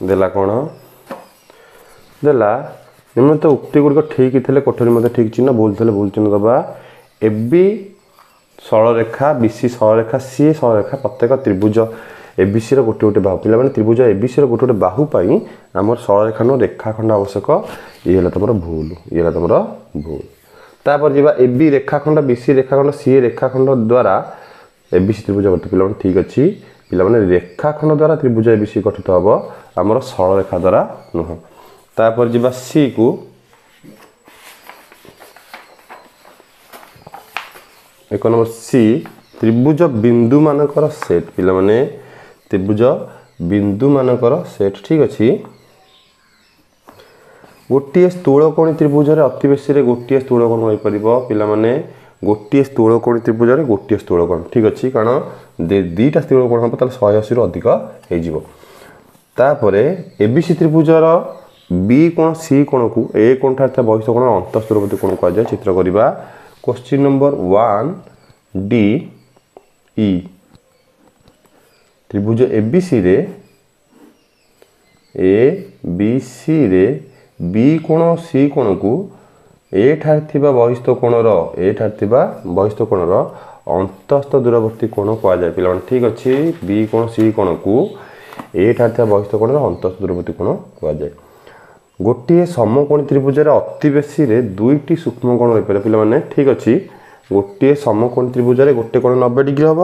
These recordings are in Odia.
ଦେଲା କ'ଣ? ଦେଲା ନିମ୍ନତ ଉକ୍ତି ଗୁଡ଼ିକ ଠିକ୍ ଥିଲେ କୋଠରୀ ମଧ୍ୟ ଠିକ୍ ଚିହ୍ନ ଭୁଲ ଥିଲେ ଭୁଲ ଚିହ୍ନ ଦେବା। ଏ ବି ସରଳରେଖା ବି ସି ସରଳରେଖା ସି ସରଳରେଖା ପ୍ରତ୍ୟେକ ତ୍ରିଭୁଜ ଏ ବି ସିର ଗୋଟେ ଗୋଟେ ବାହୁ। ପିଲାମାନେ ତ୍ରିଭୁଜ ଏ ବି ସିର ଗୋଟେ ଗୋଟେ ବାହୁ ପାଇଁ ଆମର ସରଳରେଖା ନୁହଁ ରେଖାଖଣ୍ଡ ଆବଶ୍ୟକ। ଇଏ ହେଲା ତୁମର ଭୁଲ ଇଏ ହେଲା ତୁମର ଭୁଲ। ତାପରେ ଯିବା ଏ ବି ରେଖାଖଣ୍ଡ ବି ସି ରେଖାଖଣ୍ଡ ସି ରେଖାଖଣ୍ଡ ଦ୍ୱାରା ଏ ବି ସି ତ୍ରିଭୁଜ ଗଠିତ ପିଲାମାନେ ଠିକ୍ ଅଛି। ପିଲାମାନେ ରେଖାଖଣ୍ଡ ଦ୍ୱାରା ତ୍ରିଭୁଜ ଏ ବି ଗଠିତ ହେବ ଆମର ସରଳରେଖା ଦ୍ୱାରା ନୁହଁ। ତାପରେ ଯିବା ସି କୁ। ଏକ ନମ୍ବର ସି ତ୍ରିଭୁଜ ବିନ୍ଦୁମାନଙ୍କର ସେଟ୍ ପିଲାମାନେ ତ୍ରିଭୁଜ ବିନ୍ଦୁମାନଙ୍କର ସେଟ୍ ଠିକ୍ ଅଛି। ଗୋଟିଏ ସ୍ଥୂଳକୋଣୀ ତ୍ରିଭୁଜରେ ଅତି ବେଶୀରେ ଗୋଟିଏ ସ୍ଥୂଳକୋଣ ରହିପାରିବ। ପିଲାମାନେ ଗୋଟିଏ ସ୍ଥୂଳକୋଣୀ ତ୍ରିଭୁଜରେ ଗୋଟିଏ ସ୍ଥୂଳକୋଣ ଠିକ୍ ଅଛି। କାରଣ ଦି- ଦିଟା ସ୍ଥୂଳକୋଣ ହେବ ତାହେଲେ ଶହେ ଅଶୀରୁ ଅଧିକ ହେଇଯିବ। ତାପରେ ଏ ବି ସି ତ୍ରିଭୁଜର ବି କୋଣ ସି କୋଣକୁ ଏ କୋଣଠାରେ ଥିବା ବହିଷ୍ଠ କୋଣ ଅନ୍ତଃସ୍ଥୂଳପତି କୋଣ କୁହାଯାଏ। ଚିତ୍ର କରିବା। Question number one D E ତ୍ରିଭୁଜ A B ସିରେ ଏ ବି ସିରେ ବି କୋଣ ସି କୋଣକୁ ଏଠାରେ ଥିବା ବହିସ୍ଥ କୋଣର ଏଠାରେ ଥିବା ବହିସ୍ଥ କୋଣର ଅନ୍ତଃସ୍ଥ ଦୂରବର୍ତ୍ତୀ କୋଣ କୁହାଯାଏ। ପିଲାମାନେ ଠିକ୍ ଅଛି ବି କୋଣ ସି କୋଣକୁ ଏଠାରେ ଥିବା ବହିସ୍ଥ କୋଣର ଅନ୍ତଃସ୍ଥ ଦୂରବର୍ତ୍ତୀ କୋଣ କୁହାଯାଏ। ଗୋଟିଏ ସମକୋଣୀ ତ୍ରିଭୁଜରେ ଅତି ବେଶୀରେ ଦୁଇଟି ସୂକ୍ଷ୍ମ କୋଣ ରହିପାରିବ। ପିଲାମାନେ ଠିକ୍ ଅଛି ଗୋଟିଏ ସମକୋଣୀ ତ୍ରିଭୁଜରେ ଗୋଟେ କୋଣ ନବେ ଡିଗ୍ରୀ ହେବ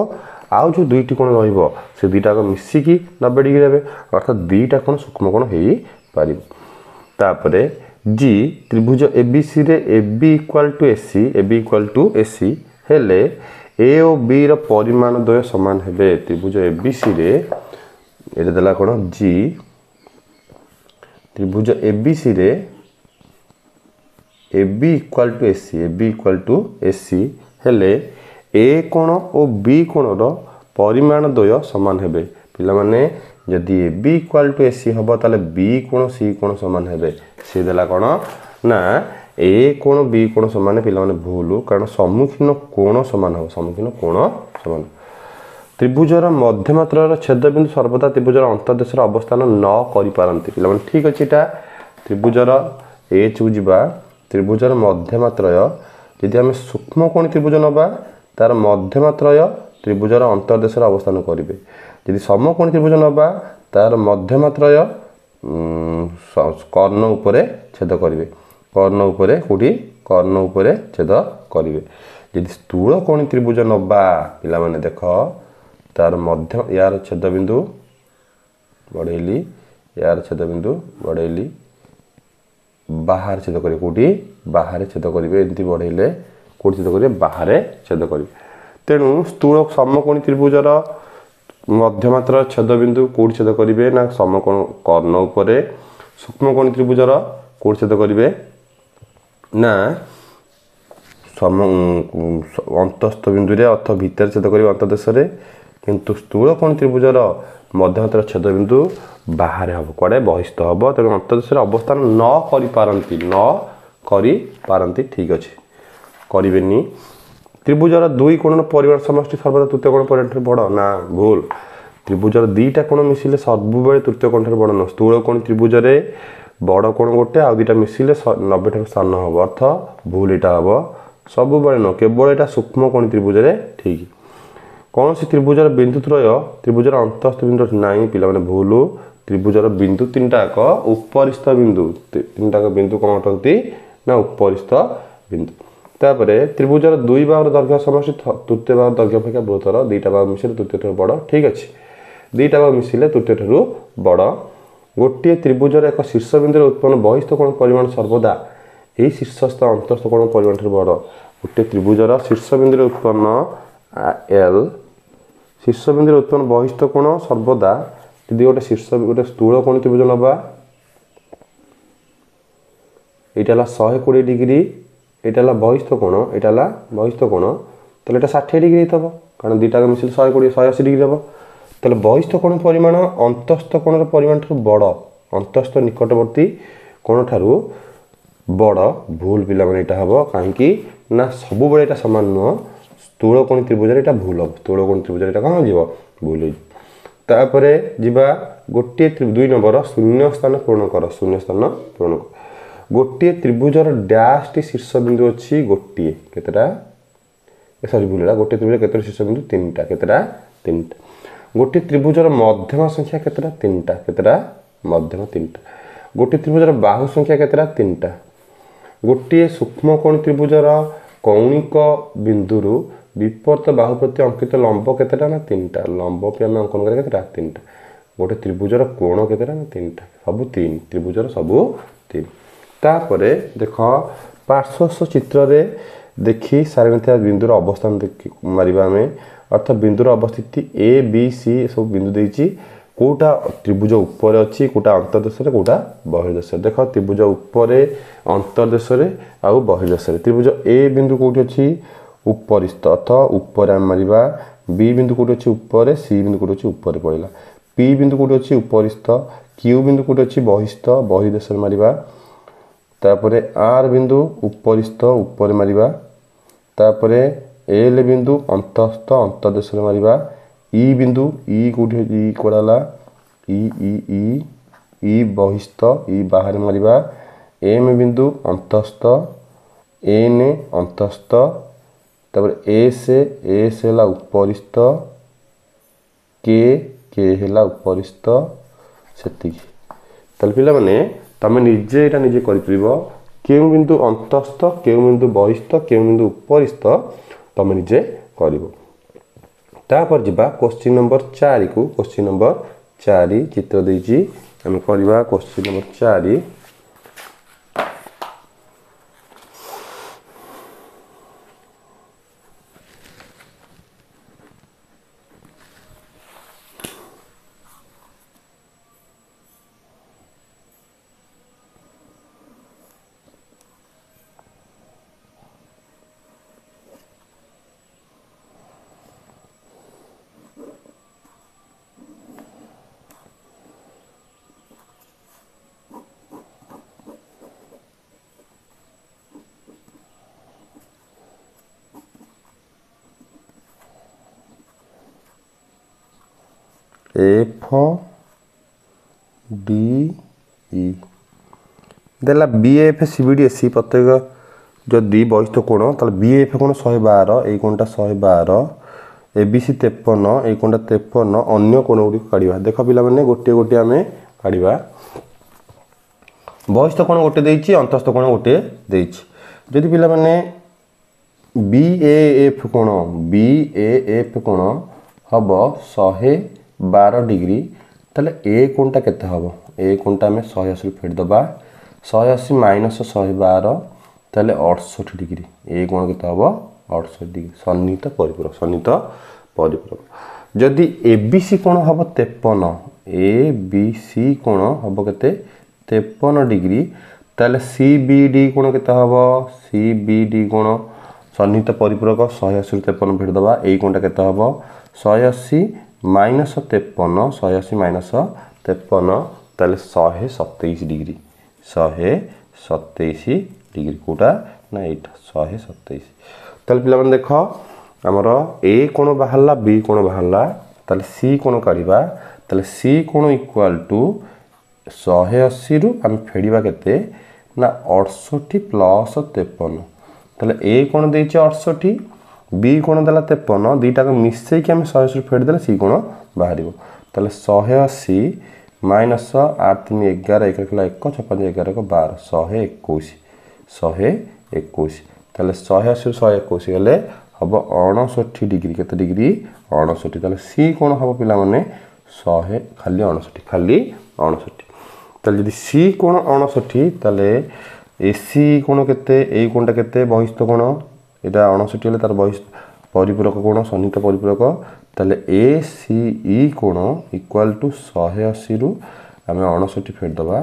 ଆଉ ଯେଉଁ ଦୁଇଟି କୋଣ ରହିବ ସେ ଦୁଇଟାକ ମିଶିକି ନବେ ଡିଗ୍ରୀ ହେବେ ଅର୍ଥାତ୍ ଦୁଇଟା କୋଣ ସୂକ୍ଷ୍ମ କୋଣ ହେଇପାରିବ। ତାପରେ ଜି ତ୍ରିଭୁଜ A B ସିରେ A B equal to A C A B equal to A C ହେଲେ ଏ ଓ ବିର ପରିମାଣ ଦ୍ୱୟ ସମାନ ହେବେ। ତ୍ରିଭୁଜ ଏ ବି ସିରେ ଏଇଟା ଦେଲା କ'ଣ? ଜି ତ୍ରିଭୁଜ A B ସିରେ A B equal to A C A B equal to A C ହେଲେ ଏ କୋଣ ଓ ବି କୋଣର ପରିମାଣ ଦ୍ୱୟ ସମାନ ହେବେ। ପିଲାମାନେ ଯଦି A B equal to A C ହେବ ତାହେଲେ ବି କୋଣ ସି କୋଣ ସମାନ ହେବେ। ସେ ଦେଲା କ'ଣ? ନା ଏ କୋଣ ବି କୋଣ ସମାନ ପିଲାମାନେ ଭୁଲ କାରଣ ସମ୍ମୁଖୀନ କୋଣ ସମାନ ହେବ ସମ୍ମୁଖୀନ କୋଣ ସମାନ। ତ୍ରିଭୁଜର ମଧ୍ୟମାତ୍ରାର ଛେଦବିନ୍ଦୁ ସର୍ବଦା ତ୍ରିଭୁଜର ଅନ୍ତର୍ଦେଶର ଅବସ୍ଥାନ ନ କରିପାରନ୍ତି। ପିଲାମାନେ ଠିକ୍ ଅଛି ଏଇଟା। ତ୍ରିଭୁଜର ଏଚ୍କୁ ଯିବା। ତ୍ରିଭୁଜର ମଧ୍ୟମାତ୍ରୟ ଯଦି ଆମେ ସୂକ୍ଷ୍ମକୋଣୀ ତ୍ରିଭୁଜ ନେବା ତାର ମଧ୍ୟମାତ୍ରୟ ତ୍ରିଭୁଜର ଅନ୍ତର୍ଦେଶର ଅବସ୍ଥାନ କରିବେ। ଯଦି ସମକୋଣୀ ତ୍ରିଭୁଜ ନେବା ତାର ମଧ୍ୟମାତ୍ରୟ କର୍ଣ୍ଣ ଉପରେ ଛେଦ କରିବେ। କର୍ଣ୍ଣ ଉପରେ କେଉଁଠି? କର୍ଣ୍ଣ ଉପରେ ଛେଦ କରିବେ। ଯଦି ସ୍ଥୂଳ କୋଣୀ ତ୍ରିଭୁଜ ନେବା ପିଲାମାନେ ଦେଖ ତାର ମଧ୍ୟ ୟାର ଛେଦବିନ୍ଦୁ ବଢ଼େଇଲି ୟାର ଛେଦବିନ୍ଦୁ ବଢ଼େଇଲି ବାହାରେ ଛେଦ କରିବେ। କେଉଁଠି? ବାହାରେ ଛେଦ କରିବେ। ଏମିତି ବଢ଼େଇଲେ କେଉଁଠି ଛେଦ କରିବେ? ବାହାରେ ଛେଦ କରିବେ। ତେଣୁ ସ୍ଥୂଳ ସମକୋଣୀ ତ୍ରିଭୁଜର ମଧ୍ୟମାତ୍ରାର ଛେଦବିନ୍ଦୁ କେଉଁଠି ଛେଦ କରିବେ ନା ସମକୋଣ କର୍ଣ୍ଣ ଉପରେ? ସୂକ୍ଷ୍ମକୋଣୀ ତ୍ରିଭୁଜର କେଉଁଠି ଛେଦ କରିବେ? ନା ସମ ଉଁ, ଅନ୍ତସ୍ଥ ବିନ୍ଦୁରେ ଅର୍ଥ ଭିତରେ ଛେଦ କରିବେ ଅନ୍ତର୍ଦେଶରେ କିନ୍ତୁ ସ୍ଥୂଳ କୋଣୀ ତ୍ରିଭୁଜର ମଧ୍ୟମାତ୍ରା ଛେଦବିନ୍ଦୁ ବାହାରେ ହେବ କୁଆଡ଼େ ବହିସ୍ଥ ହେବ ତେଣୁ ଅନ୍ତର୍ଦେଶରେ ଅବସ୍ଥାନ ନ କରିପାରନ୍ତି ନ କରିପାରନ୍ତି ଠିକ୍ ଅଛି। କରିବେନି। ତ୍ରିଭୁଜର ଦୁଇ କୋଣର ପରିମାଣ ସମଷ୍ଟି ସର୍ବଦା ତୃତୀୟ କୋଣ ପରିମାଣଠାରୁ ବଡ଼? ନା ଭୁଲ। ତ୍ରିଭୁଜର ଦୁଇଟା କୋଣ ମିଶିଲେ ସବୁବେଳେ ତୃତୀୟ କୋଣଠାରୁ ବଡ଼ ନୁହଁ। ସ୍ଥୂଳ କୋଣ ତ୍ରିଭୁଜରେ ବଡ଼ କୋଣ ଗୋଟେ ଆଉ ଦୁଇଟା ମିଶିଲେ ନବେ ଠାରୁ ସାନ ହେବ। ଅର୍ଥ ଭୁଲ ଏଇଟା ହେବ। ସବୁବେଳେ ନୁହଁ କେବଳ ଏଇଟା ସୂକ୍ଷ୍ମ କୋଣ ତ୍ରିଭୁଜରେ ଠିକ୍। କୌଣସି ତ୍ରିଭୁଜର ବିନ୍ଦୁତ୍ରୟ ତ୍ରିଭୁଜର ଅନ୍ତଃସ୍ଥ ବିନ୍ଦୁ ନାହିଁ ପିଲାମାନେ ଭୁଲ। ତ୍ରିଭୁଜର ବିନ୍ଦୁ ତିନିଟାକ ଉପରିସ୍ଥ ବିନ୍ଦୁ। ତିନିଟାକ ବିନ୍ଦୁ କ'ଣ ଅଟନ୍ତି? ନା ଉପରିସ୍ଥ ବିନ୍ଦୁ। ତାପରେ ତ୍ରିଭୁଜର ଦୁଇ ବାହୁର ଦୈର୍ଘ୍ୟ ଥ- ତୃତୀୟ ବାହୁର ଦୈର୍ଘ୍ୟ ଅପେକ୍ଷା ବୃହତ୍ତର। ଦୁଇଟା ବାହୁ ମିଶିଲେ ତୃତୀୟ ଠାରୁ ବଡ଼। ଠିକ୍ ଅଛି। ଦୁଇଟା ବାହୁ ମିଶିଲେ ତୃତୀୟ ଠାରୁ ବଡ଼। ଗୋଟିଏ ତ୍ରିଭୁଜର ଏକ ଶୀର୍ଷ ବିନ୍ଦୁରେ ଉତ୍ପନ୍ନ ବହିସ୍ଥ କୋଣ ପରିମାଣ ସର୍ବଦା। ଏହି ଶୀର୍ଷସ୍ଥ ଅନ୍ତଃସ୍ଥ କୋଣ ପରିମାଣ ଠାରୁ ବଡ଼। ଗୋଟିଏ ତ୍ରିଭୁଜର ଶୀର୍ଷ ବିନ୍ଦୁରେ ଉତ୍ପନ୍ନ ଏଲ୍ ଶୀର୍ଷ ବିନ୍ଦୁରେ ଉତ୍ପନ୍ନ ବହିସ୍ଥ କୋଣ ସର୍ବଦା। ଯଦି ଗୋଟେ ଶୀର୍ଷ ଗୋଟେ ସ୍ଥୂଳ କୋଣ ତ୍ରିଭୁଜ ନେବା ଏଇଟା ହେଲା ଶହେ କୋଡ଼ିଏ ଡିଗ୍ରୀ ଏଇଟା ହେଲା ବହିସ୍ଥ କୋଣ ଏଇଟା ହେଲା ବହିସ୍ଥ କୋଣ ତାହେଲେ ଏଇଟା ଷାଠିଏ ଡିଗ୍ରୀ ହେଇଥିବ। କାରଣ ଦୁଇଟାକ ମିଶିଲେ ଶହେ କୋଡ଼ିଏ ଶହେ ଅଶୀ ଡିଗ୍ରୀ ହେବ। ତାହେଲେ ବହିସ୍ଥ କୋଣ ପରିମାଣ ଅନ୍ତଃସ୍ଥ କୋଣର ପରିମାଣ ଠାରୁ ବଡ଼ ଅନ୍ତଃସ୍ଥ ନିକଟବର୍ତ୍ତୀ କୋଣ ଠାରୁ ବଡ଼ ଭୁଲ ପିଲାମାନେ ଏଇଟା ହେବ କାହିଁକି ନା ସବୁବେଳେ ଏଇଟା ସମାନ ନୁହଁ ସ୍ଥୂଳ କୋଣ ତ୍ରିଭୁଜରେ ଏଇଟା ଭୁଲ ହେବ ସ୍ଥୂଳ କୋଣ ତ୍ରିଭୁଜରେ ଏଇଟା କ'ଣ ହେଇଯିବ ଭୁଲ ହେଇଯିବ। ତାପରେ ଯିବା ଗୋଟିଏ ଦୁଇ ନମ୍ବର ଶୂନ୍ୟ ସ୍ଥାନ ପୂରଣ କର ଶୂନ୍ୟ ସ୍ଥାନ ପୂରଣ କର। ଗୋଟିଏ ତ୍ରିଭୁଜର ଡ୍ୟାସ୍ଟି ଶୀର୍ଷବିନ୍ଦୁ ଅଛି ଗୋଟିଏ କେତେଟା? ସରି ଭୁଲ ହେଲା। ଗୋଟିଏ ତ୍ରିଭୁଜ କେତେଟା ଶୀର୍ଷବିନ୍ଦୁ? ତିନିଟା କେତେଟା? ତିନିଟା। ଗୋଟିଏ ତ୍ରିଭୁଜର ମଧ୍ୟମ ସଂଖ୍ୟା କେତେଟା? ତିନିଟା। କେତେଟା? ମଧ୍ୟମ ତିନିଟା। ଗୋଟିଏ ତ୍ରିଭୁଜର ବାହୁ ସଂଖ୍ୟା କେତେଟା? ତିନିଟା। ଗୋଟିଏ ସୂକ୍ଷ୍ମକୋଣୀ ତ୍ରିଭୁଜର କୌଣିକ ବିନ୍ଦୁରୁ ବିପରୀତ ବାହୁ ପ୍ରତି ଅଙ୍କିତ ଲମ୍ବ କେତେଟା ନା ତିନିଟା? ଲମ୍ବ ବି ଆମେ ଅଙ୍କନ କରିବା କେତେଟା? ତିନିଟା। ଗୋଟେ ତ୍ରିଭୁଜର କୋଣ କେତେଟା ନା ତିନିଟା? ସବୁ ତିନି। ତ୍ରିଭୁଜର ସବୁ ତିନି। ତାପରେ ଦେଖ ପାର୍ଶ୍ୱସ୍ଥ ଚିତ୍ରରେ ଦେଖି ସାରିଥିବା ବିନ୍ଦୁର ଅବସ୍ଥାନ ଦେଖି ମାରିବା ଆମେ ଅର୍ଥାତ୍ ବିନ୍ଦୁର ଅବସ୍ଥିତି ଏ ବି ସି ସବୁ ବିନ୍ଦୁ ଦେଇଛି କେଉଁଟା ତ୍ରିଭୁଜ ଉପରେ ଅଛି କେଉଁଟା ଅନ୍ତର୍ଦେଶରେ କେଉଁଟା ବହିର୍ଦେଶରେ ଦେଖ ତ୍ରିଭୁଜ ଉପରେ ଅନ୍ତର୍ଦେଶରେ ଆଉ ବହିର୍ଦେଶରେ ତ୍ରିଭୁଜ ଏ ବିନ୍ଦୁ କେଉଁଠି ଅଛି ଉପରିସ୍ଥ ଅର୍ଥ ଉପରେ ଆମେ ମାରିବା ବି ବିନ୍ଦୁ କେଉଁଠି ଅଛି ଉପରେ ସି ବିନ୍ଦୁ କେଉଁଠି ଅଛି ଉପରେ ପଡ଼ିଲା ପି ବିନ୍ଦୁ କେଉଁଠି ଅଛି ଉପରିସ୍ଥ କ୍ୟୁ ବିନ୍ଦୁ କେଉଁଠି ଅଛି ବହିସ୍ଥ ବହିର୍ଦେଶରେ ମାରିବା ତାପରେ ଆର୍ ବିନ୍ଦୁ ଉପରିସ୍ଥ ଉପରେ ମାରିବା ତାପରେ ଏଲ୍ ବିନ୍ଦୁ ଅନ୍ତଃସ୍ଥ ଅନ୍ତର୍ଦେଶରେ ମାରିବା ଇ ବିନ୍ଦୁ ଇ କେଉଁଠି ଇ କୁଆଡ଼େ ହେଲା ଇ ଇ ଇ ଇ ବହିସ୍ଥ ଇ ବାହାରେ ମାରିବା ଏମ୍ ବିନ୍ଦୁ ଅନ୍ତଃସ୍ଥ ଏନ୍ ଅନ୍ତଃସ୍ଥ ତାପରେ ଏସ୍ ଏସ୍ ହେଲା ଉପରିସ୍ଥ କେ କେ ହେଲା ଉପରିସ୍ଥ ସେତିକି ତାହେଲେ ପିଲାମାନେ ତମେ ନିଜେ ଏଇଟା ନିଜେ କରିପାରିବ। କେଉଁ ବିନ୍ଦୁ ଅନ୍ତଃସ୍ଥ କେଉଁ ବିନ୍ଦୁ ବହିସ୍ଥ କେଉଁ ବିନ୍ଦୁ ଉପରିସ୍ଥ। ତମେ ନିଜେ କରିବ ତାପରେ ଯିବା କୋଶ୍ଚିନ୍ ନମ୍ବର ଚାରିକୁ କୋଶ୍ଚିନ୍ ନମ୍ବର ଚାରି ଚିତ୍ର ଦେଇଛି ଆମେ କରିବା କୋଶ୍ଚିନ୍ ନମ୍ବର ଚାରି ଏଫ ଡି ଇ ଦେଲା B F C B D S C ପ୍ରତ୍ୟେକ ଯଦି ବୈଶିଷ୍ଟ୍ୟ କୋଣ ତାହେଲେ ବି ଏଫ୍ କୋଣ ଶହେ ବାର ଏଇ କୋଣଟା ଶହେ ବାର ଏ ବି ସି ତେପନ ଏଇ କୋଣଟା ତେପନ ଅନ୍ୟ କୋଣ ଗୁଡ଼ିକୁ କାଢ଼ିବା। ଦେଖ ପିଲାମାନେ ଗୋଟିଏ ଗୋଟିଏ ଆମେ କାଢ଼ିବା। ବୈଶିଷ୍ଟ୍ୟ କୋଣ ଗୋଟେ ଦେଇଛି ଅନ୍ତସ୍ଥ କୋଣ ଗୋଟେ ବାର ଡିଗ୍ରୀ ତାହେଲେ ଏ କୋଣଟା କେତେ ହେବ? ଏ କୋଣଟା ଆମେ ଶହେ ଅଶୀରୁ ଫେଡ଼ିଦେବା ଶହେ ଅଶୀ ମାଇନସ୍ ଶହେ ବାର ତାହେଲେ ଅଠଷଠି ଡିଗ୍ରୀ। ଏ କୋଣ କେତେ ହେବ? ଅଠଷଠି ଡିଗ୍ରୀ। ସନ୍ନିହିତ ପରିପୂରକ ସନ୍ନିହିତ ପରିପୂରକ। ଯଦି ଏ ବି ସି କୋଣ ହେବ ତେପନ ଏ ବି ସି କୋଣ ହେବ କେତେ? ତେପନ ଡିଗ୍ରୀ। ତାହେଲେ ସି ବି ଡି କୋଣ କେତେ ହେବ? ସି ବି ଡି କୋଣ। ସନ୍ନିହିତ ପରିପୂରକ ଶହେ ଅଶୀରୁ ତେପନ ଫେଡ଼ିଦେବା ଏଇ କୋଣଟା କେତେ ହେବ? ଶହେ ଅଶୀ ମାଇନସ୍ ତେପନ ଶହେ ଅଶୀ ମାଇନସ୍ ତେପନ ତାହେଲେ ଶହେ ସତେଇଶ ଡିଗ୍ରୀ ଶହେ ସତେଇଶ ଡିଗ୍ରୀ କେଉଁଟା ନା ଏଇଟା ଶହେ ସତେଇଶ ତାହେଲେ ପିଲାମାନେ ଦେଖ ଆମର ଏ କୋଣ ବାହାରିଲା ବି କୋଣ ବାହାରିଲା ତାହେଲେ ସି କୋଣ କାଢ଼ିବା ତାହେଲେ ସି କୋଣ ଇକ୍ୱାଲ୍ ଟୁ ଶହେ ଅଶୀରୁ ଆମେ ଫେଡ଼ିବା କେତେ? ନା ଅଠଷଠି ପ୍ଲସ୍ ତେପନ ତାହେଲେ ଏ କୋଣ ଦେଇଛି ଅଠଷଠି ବି କୋଣ ଦେଲା ତେପନ ଦୁଇଟାକୁ ମିଶେଇକି ଆମେ ଶହେ ଅଶୀରୁ ଫେଡ଼ିଦେଲେ ସି କୋଣ ବାହାରିବ ତାହେଲେ ଶହେ ଅଶୀ ମାଇନସ୍ ଆଠ ତିନି ଏଗାର ଏକ କିଲୋ ଏକ ଛପନ ଏଗାର ଏକ ବାର ଶହେ ଏକୋଇଶ ଶହେ ଏକୋଇଶ ତାହେଲେ ଶହେ ଅଶୀରୁ ଶହେ ଏକୋଇଶ ଗଲେ ହେବ ଅଣଷଠି ଡିଗ୍ରୀ କେତେ ଡିଗ୍ରୀ ଅଣଷଠି ତାହେଲେ ସି କ'ଣ ହେବ ପିଲାମାନେ ଶହେ ଖାଲି ଅଣଷଠି ଖାଲି ଅଣଷଠି ତାହେଲେ ଯଦି ସି କୋଣ ଅଣଷଠି ତାହେଲେ ଏସି କୋଣ କେତେ ଏଇ କୋଣଟା କେତେ ବହିସ୍ଥ କୋଣ ଏଇଟା ଅଣଷଠି ହେଲେ ତାର ବହିସ୍ଥ ପରିପୂରକ କୋଣ ସନ୍ନିହିତ ପରିପୂରକ ତାହେଲେ ଏ ସି ଇ କୋଣ ଇକ୍ୱାଲ୍ ଟୁ ଶହେ ଅଶୀରୁ ଆମେ ଅଣଷଠି ଫେରିଦେବା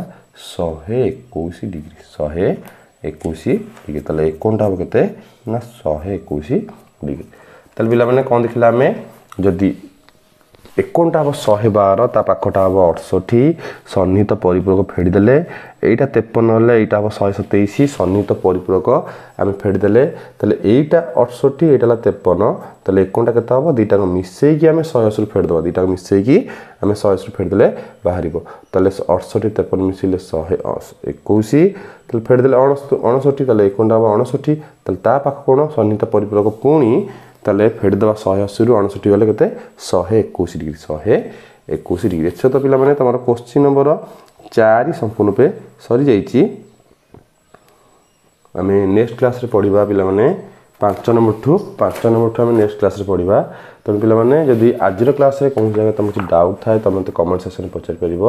ଶହେ ଏକୋଇଶ ଡିଗ୍ରୀ ଶହେ ଏକୋଇଶ ଡିଗ୍ରୀ ତାହେଲେ ଏ କୋଣଟା ହେବ କେତେ? ନା ଶହେ ଏକୋଇଶ ଡିଗ୍ରୀ ତାହେଲେ ପିଲାମାନେ କ'ଣ ଦେଖିଲେ ଆମେ? ଯଦି ଏକୋଣଟା ହେବ ଶହେ ବାର ତା ପାଖଟା ହେବ ଅଠଷଠି ସନ୍ନିହିତ ପରିପୂରକ ଫେଡ଼ିଦେଲେ। ଏଇଟା ତେପନ ହେଲେ ଏଇଟା ହେବ ଶହେ ସତେଇଶ ସନ୍ନିହିତ ପରିପୂରକ ଆମେ ଫେଡ଼ିଦେଲେ। ତାହେଲେ ଏଇଟା ଅଠଷଠି ଏଇଟା ହେଲା ତେପନ। ତାହେଲେ ଏକୋଣଟା କେତେ ହେବ ଦୁଇଟାକୁ ମିଶେଇକି ଆମେ ଶହେ ଅଶୀରୁ ଫେଡ଼ିଦେବା। ଦୁଇଟାକୁ ମିଶେଇକି ଆମେ ଶହେ ଅଶୀରୁ ଫେଡ଼ିଦେଲେ ବାହାରିବ। ତାହେଲେ ଅଠଷଠି ତେପନ ମିଶିଲେ ଶହେ ଏକୋଇଶ। ତାହେଲେ ଫେଡ଼ିଦେଲେ ଅଣଷଠି ତାହେଲେ ଏକୋଣଟା ହେବ ଅଣଷଠି। ତାହେଲେ ତା ପାଖ କ'ଣ? ସନ୍ନିହିତ ପରିପୂରକ ପୁଣି ତାହେଲେ ଫେଡ଼ିଦେବା ଶହେ ଅଶୀରୁ ଅଣଷଠି ଗଲେ କେତେ ଶହେ ଏକୋଇଶ ଡିଗ୍ରୀ ଶହେ ଏକୋଇଶ ଡିଗ୍ରୀ ଏଥିରେ ତ ପିଲାମାନେ ତୁମର କୋଶ୍ଚିନ୍ ନମ୍ବର ଚାରି ସମ୍ପୂର୍ଣ୍ଣ ରୂପେ ସରିଯାଇଛି ଆମେ ନେକ୍ସଟ କ୍ଲାସ୍ରେ ପଢ଼ିବା ପିଲାମାନେ ପାଞ୍ଚ ନମ୍ବରଠୁ ପାଞ୍ଚ ନମ୍ବରଠୁ ଆମେ ନେକ୍ସଟ କ୍ଲାସ୍ରେ ପଢ଼ିବା। ତେଣୁ ପିଲାମାନେ ଯଦି ଆଜିର କ୍ଲାସ୍ରେ କୌଣସି ଜାଗାରେ ତୁମର କିଛି ଡାଉଟ୍ ଥାଏ ତୁମେ ମୋତେ କମେଣ୍ଟ ସେକ୍ସନ୍ରେ ପଚାରିପାରିବ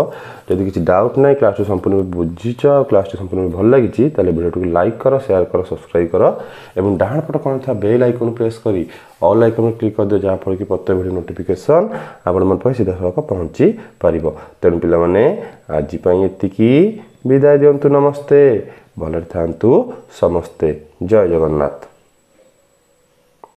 ଯଦି କିଛି ଡାଉଟ୍ ନାହିଁ କ୍ଲାସ୍ଟି ସମ୍ପୂର୍ଣ୍ଣ ବୁଝିଛ ଆଉ କ୍ଲାସ୍ଟି ସମ୍ପୂର୍ଣ୍ଣ ଭଲ ଲାଗିଛି ତାହେଲେ ଭିଡ଼ିଓଟିକୁ ଲାଇକ୍ କର ସେୟାର କର ସବସ୍କ୍ରାଇବ୍ କର ଏବଂ ଡାହାଣ ପଟ କ'ଣ ଥିବା ବେଲ୍ ଆଇକନ୍ ପ୍ରେସ୍ କରି ଅଲ୍ ଆଇକନ୍ରେ କ୍ଲିକ୍ କରିଦିଅ ଯାହାଫଳରେ କି ପ୍ରତ୍ୟେକ ଭିଡ଼ିଓ ନୋଟିଫିକେସନ୍ ଆପଣମାନଙ୍କ ପାଖରେ ସିଧାସଳଖ ପହଞ୍ଚି ପାରିବ। ତେଣୁ ପିଲାମାନେ ଆଜି ପାଇଁ ଏତିକି। ବିଦାୟ ଦିଅନ୍ତୁ ନମସ୍ତେ। ଭଲରେ ଥାଆନ୍ତୁ ସମସ୍ତେ। ଜୟ ଜଗନ୍ନାଥ।